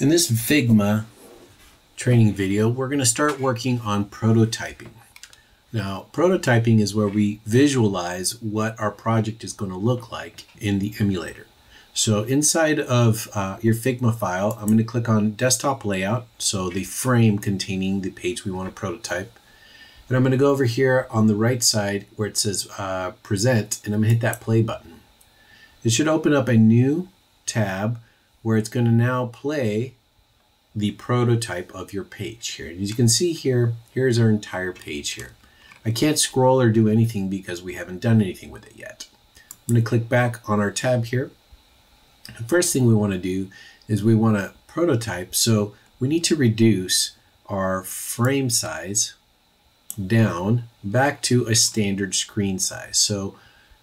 In this Figma training video, we're going to start working on prototyping. Now, prototyping is where we visualize what our project is going to look like in the emulator. So inside of uh, your Figma file, I'm going to click on desktop layout, so the frame containing the page we want to prototype. And I'm going to go over here on the right side where it says uh, present, and I'm going to hit that play button. It should open up a new tab where it's going to now play the prototype of your page here. And As you can see here, here's our entire page here. I can't scroll or do anything because we haven't done anything with it yet. I'm going to click back on our tab here. The first thing we want to do is we want to prototype. So we need to reduce our frame size down back to a standard screen size. So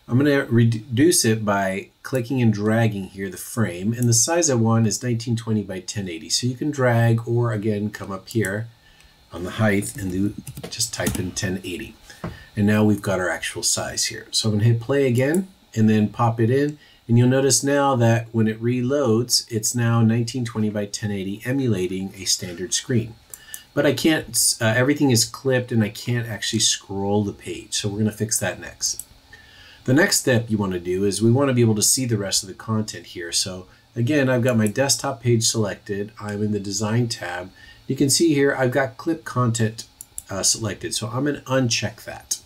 I'm going to reduce it by clicking and dragging here the frame and the size I want is 1920 by 1080 so you can drag or again come up here on the height and do just type in 1080 and now we've got our actual size here. So I'm going to hit play again and then pop it in. And you'll notice now that when it reloads it's now 1920 by 1080 emulating a standard screen. But I can't uh, everything is clipped and I can't actually scroll the page. So we're going to fix that next the next step you want to do is we want to be able to see the rest of the content here. So again, I've got my desktop page selected. I'm in the design tab. You can see here, I've got clip content uh, selected. So I'm going to uncheck that.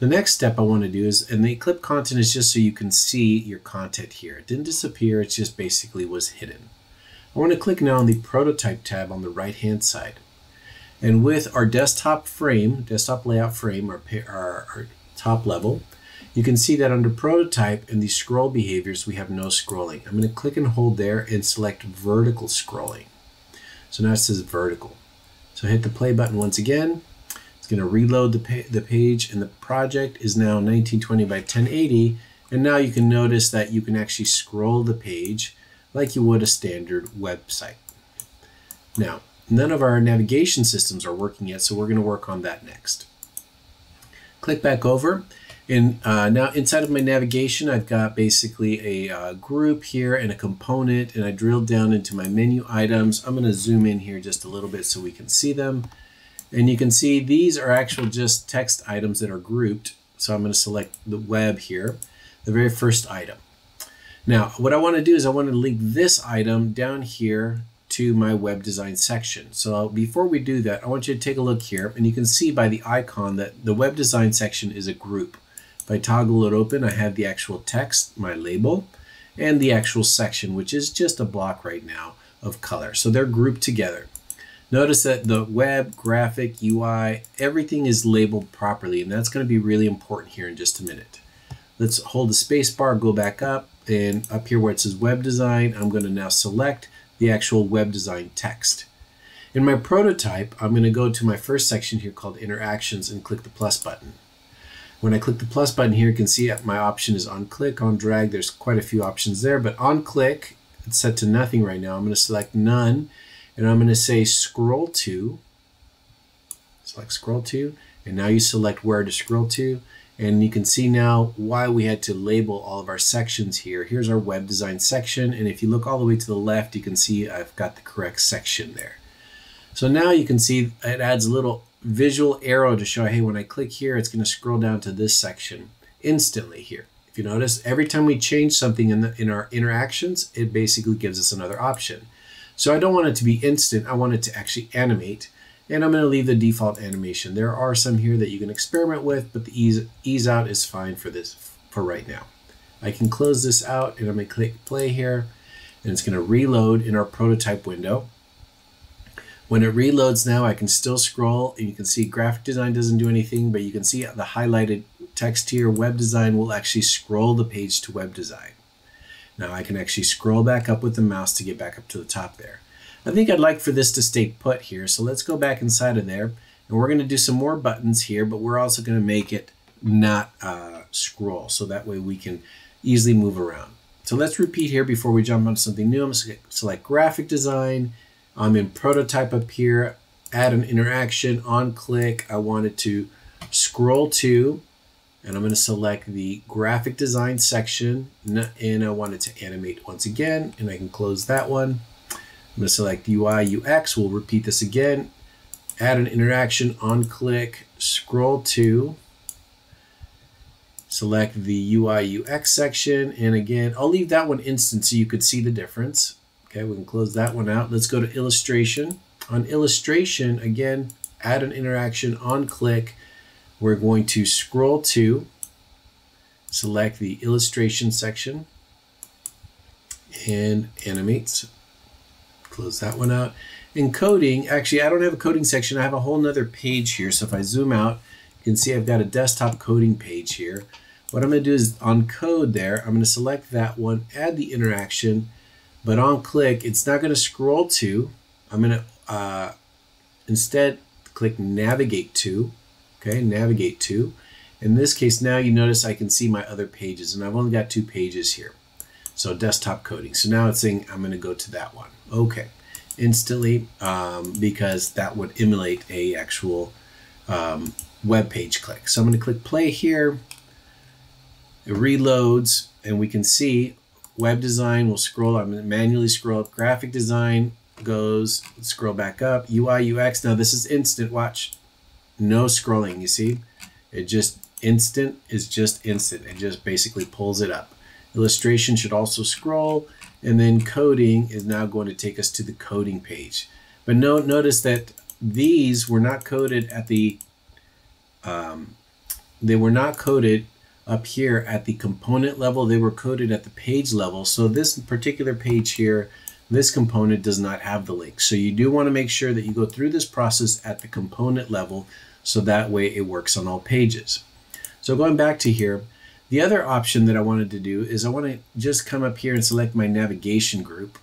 The next step I want to do is, and the clip content is just so you can see your content here. It didn't disappear, it just basically was hidden. I want to click now on the prototype tab on the right hand side. And with our desktop frame, desktop layout frame, our, our, our top level, you can see that under prototype in the scroll behaviors, we have no scrolling. I'm going to click and hold there and select vertical scrolling. So now it says vertical. So hit the play button once again. It's going to reload the, pa the page and the project is now 1920 by 1080. And now you can notice that you can actually scroll the page like you would a standard website. Now, none of our navigation systems are working yet, so we're going to work on that next. Click back over and uh, now inside of my navigation, I've got basically a uh, group here and a component, and I drilled down into my menu items. I'm going to zoom in here just a little bit so we can see them. And you can see these are actual just text items that are grouped. So I'm going to select the web here, the very first item. Now, what I want to do is I want to link this item down here to my web design section. So before we do that, I want you to take a look here and you can see by the icon that the web design section is a group. If I toggle it open, I have the actual text, my label, and the actual section, which is just a block right now of color. So they're grouped together. Notice that the web, graphic, UI, everything is labeled properly, and that's going to be really important here in just a minute. Let's hold the space bar, go back up, and up here where it says web design, I'm going to now select the actual web design text. In my prototype, I'm going to go to my first section here called interactions and click the plus button. When I click the plus button here, you can see my option is on click, on drag. There's quite a few options there, but on click, it's set to nothing right now. I'm going to select none, and I'm going to say scroll to. Select scroll to, and now you select where to scroll to. And you can see now why we had to label all of our sections here. Here's our web design section. And if you look all the way to the left, you can see I've got the correct section there. So now you can see it adds a little visual arrow to show, hey, when I click here, it's going to scroll down to this section instantly here. If you notice, every time we change something in, the, in our interactions, it basically gives us another option. So I don't want it to be instant. I want it to actually animate. And I'm going to leave the default animation. There are some here that you can experiment with, but the ease, ease out is fine for this for right now. I can close this out and I'm going to click play here and it's going to reload in our prototype window. When it reloads now, I can still scroll and you can see graphic design doesn't do anything, but you can see the highlighted text here, web design will actually scroll the page to web design. Now I can actually scroll back up with the mouse to get back up to the top there. I think I'd like for this to stay put here, so let's go back inside of there. And we're going to do some more buttons here, but we're also going to make it not uh, scroll, so that way we can easily move around. So let's repeat here before we jump on something new. I'm going to select graphic design, I'm in prototype up here, add an interaction on click. I wanted to scroll to, and I'm going to select the graphic design section, and I wanted to animate once again, and I can close that one. I'm going to select UI UX. We'll repeat this again. Add an interaction on click, scroll to, select the UI UX section. And again, I'll leave that one instant so you could see the difference. Okay, we can close that one out. Let's go to illustration. On illustration, again, add an interaction on click. We're going to scroll to, select the illustration section and animates. Close that one out. In coding, actually, I don't have a coding section. I have a whole nother page here. So if I zoom out, you can see I've got a desktop coding page here. What I'm going to do is on code there, I'm going to select that one, add the interaction, but on click, it's not going to scroll to. I'm going to uh, instead click navigate to, okay, navigate to. In this case, now you notice I can see my other pages, and I've only got two pages here. So desktop coding. So now it's saying I'm going to go to that one. Okay instantly um, because that would emulate a actual um, web page click. So I'm going to click play here. It reloads and we can see web design will scroll. I'm manually scroll up. Graphic design goes, scroll back up. UI, UX. Now this is instant. Watch. No scrolling. You see? It just instant is just instant. It just basically pulls it up. Illustration should also scroll. And then coding is now going to take us to the coding page. But no, notice that these were not coded at the, um, they were not coded up here at the component level. They were coded at the page level. So this particular page here, this component does not have the link. So you do want to make sure that you go through this process at the component level so that way it works on all pages. So going back to here, the other option that I wanted to do is I want to just come up here and select my navigation group.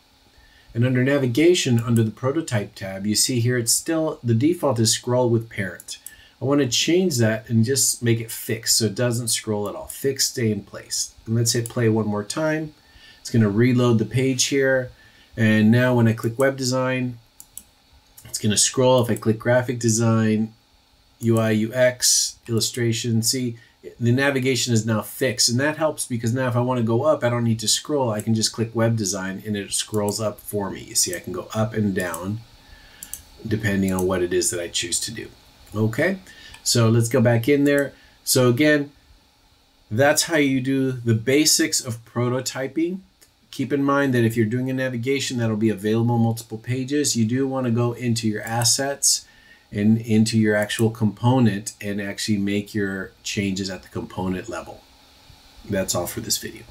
And under navigation, under the prototype tab, you see here it's still, the default is scroll with parent. I want to change that and just make it fixed so it doesn't scroll at all. Fix, stay in place. And let's hit play one more time. It's going to reload the page here. And now when I click web design, it's going to scroll. If I click graphic design, UI, UX, illustration, see, the navigation is now fixed and that helps because now if I want to go up I don't need to scroll I can just click web design and it scrolls up for me you see I can go up and down depending on what it is that I choose to do okay so let's go back in there so again that's how you do the basics of prototyping keep in mind that if you're doing a navigation that'll be available multiple pages you do want to go into your assets and into your actual component and actually make your changes at the component level. That's all for this video.